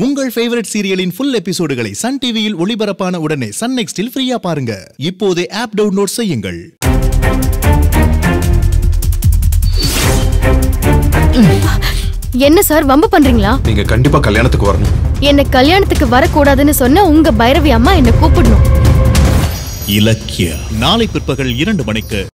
உங்கள் ஃபேவரட் சீரியலின் ஃபுல் எபிசோடுகளை சன் டிவியில் ஒளிபரப்பான உடனே சன் நெக்ஸ்டில் ஃப்ரீயா பாருங்க. இப்போதே ஆப் டவுன்லோட் செய்யுங்கள். என்ன சார் வம்பு பண்றீங்களா? நீங்க கண்டிப்பா கல்யாணத்துக்கு வரணும். என்ன கல்யாணத்துக்கு வரக்கூடாதுன்னு சொன்ன உங்க பைரவி அம்மா என்ன கூப்பிடணும். இலக்கிய. நாளை பிற்பகல் இரண்டு மணிக்கு